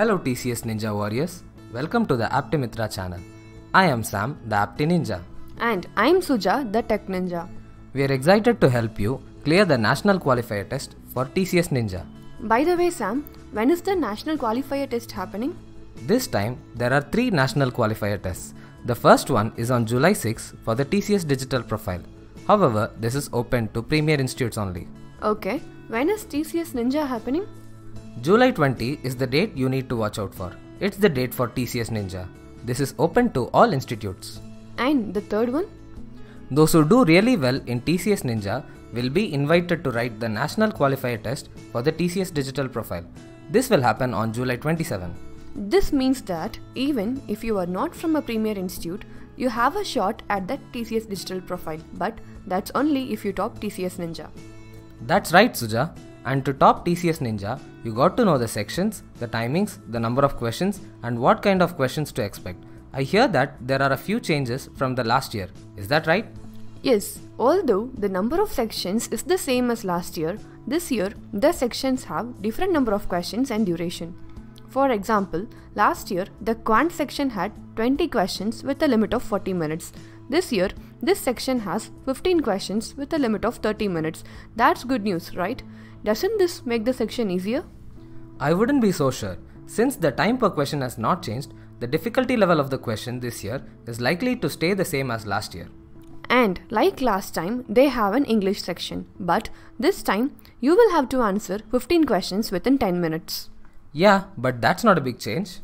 Hello TCS Ninja Warriors. Welcome to the Aptimithra channel. I am Sam, the Apti Ninja. And I'm Suja, the Tech Ninja. We are excited to help you clear the national qualifier test for TCS Ninja. By the way, Sam, when is the national qualifier test happening? This time, there are three national qualifier tests. The first one is on July 6 for the TCS Digital Profile. However, this is open to Premier Institutes only. Okay, when is TCS Ninja happening? July 20 is the date you need to watch out for. It's the date for TCS Ninja. This is open to all institutes. And the third one? Those who do really well in TCS Ninja will be invited to write the national qualifier test for the TCS Digital Profile. This will happen on July 27. This means that even if you are not from a premier institute, you have a shot at that TCS digital profile, but that's only if you top TCS Ninja. That's right, Suja. And to top TCS Ninja, you got to know the sections, the timings, the number of questions, and what kind of questions to expect. I hear that there are a few changes from the last year. Is that right? Yes, although the number of sections is the same as last year, this year the sections have different number of questions and duration. For example, last year the quant section had 20 questions with a limit of 40 minutes. This year, this section has 15 questions with a limit of 30 minutes. That's good news, right? Doesn't this make the section easier? I wouldn't be so sure. Since the time per question has not changed, the difficulty level of the question this year is likely to stay the same as last year. And like last time, they have an English section. But this time, you will have to answer 15 questions within 10 minutes. Yeah, but that's not a big change.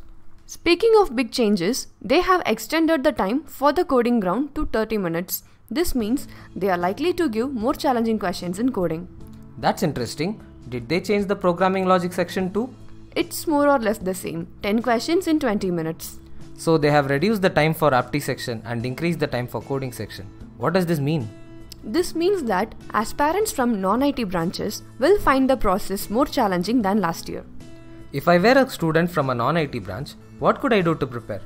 Speaking of big changes, they have extended the time for the coding round to 30 minutes. This means they are likely to give more challenging questions in coding. That's interesting. Did they change the programming logic section too? It's more or less the same 10 questions in 20 minutes. So they have reduced the time for apti section and increased the time for coding section. What does this mean? This means that aspirants from non IT branches will find the process more challenging than last year. If I were a student from a non IT branch, what could I do to prepare?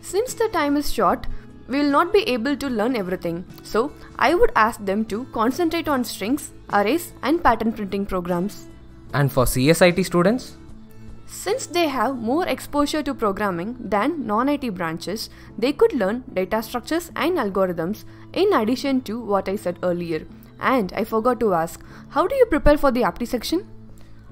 Since the time is short, we will not be able to learn everything. So, I would ask them to concentrate on strings, arrays, and pattern printing programs. And for CSIT students? Since they have more exposure to programming than non IT branches, they could learn data structures and algorithms in addition to what I said earlier. And I forgot to ask, how do you prepare for the APTI section?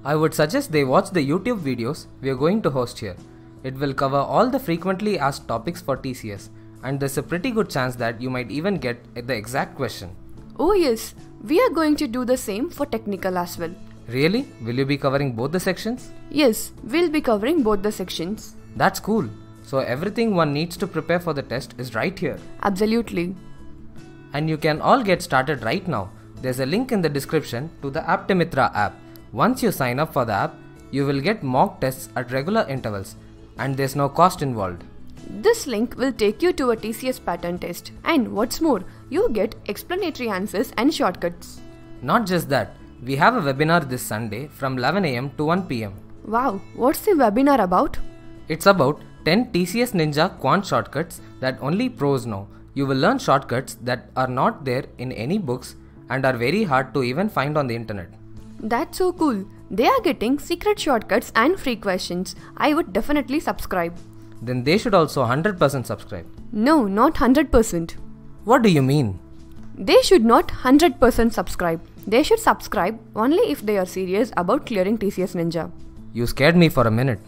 I would suggest they watch the YouTube videos we are going to host here. It will cover all the frequently asked topics for TCS, and there's a pretty good chance that you might even get the exact question. Oh, yes, we are going to do the same for technical as well. Really? Will you be covering both the sections? Yes, we'll be covering both the sections. That's cool. So everything one needs to prepare for the test is right here. Absolutely. And you can all get started right now. There's a link in the description to the Aptimithra app. Once you sign up for the app, you will get mock tests at regular intervals and there's no cost involved. This link will take you to a TCS pattern test. And what's more, you get explanatory answers and shortcuts. Not just that, we have a webinar this Sunday from 11 am to 1 pm. Wow, what's the webinar about? It's about 10 TCS Ninja quant shortcuts that only pros know. You will learn shortcuts that are not there in any books and are very hard to even find on the internet. That's so cool. They are getting secret shortcuts and free questions. I would definitely subscribe. Then they should also 100% subscribe. No, not 100%. What do you mean? They should not 100% subscribe. They should subscribe only if they are serious about clearing TCS Ninja. You scared me for a minute.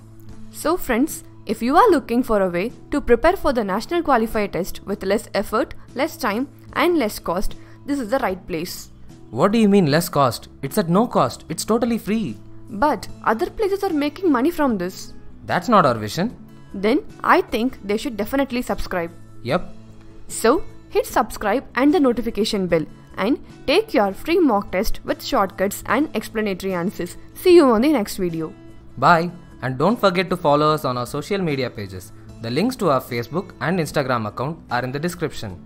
So, friends, if you are looking for a way to prepare for the national qualifier test with less effort, less time, and less cost, this is the right place. What do you mean less cost? It's at no cost. It's totally free. But other places are making money from this. That's not our vision. Then I think they should definitely subscribe. Yep. So hit subscribe and the notification bell and take your free mock test with shortcuts and explanatory answers. See you on the next video. Bye. And don't forget to follow us on our social media pages. The links to our Facebook and Instagram account are in the description.